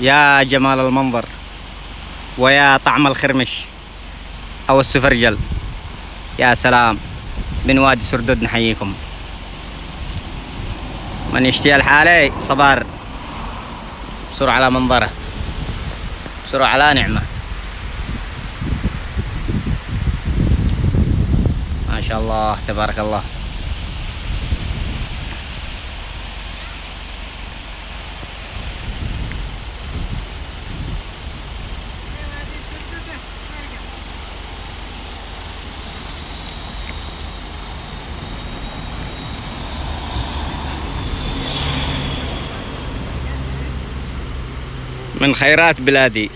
يا جمال المنظر ويا طعم الخرمش أو السفرجل يا سلام. من وادي سردود نحييكم. من يشتهي الحالة صبار. بسرعة على منظره. بسرعة على نعمة. ما شاء الله تبارك الله. من خيرات بلادي.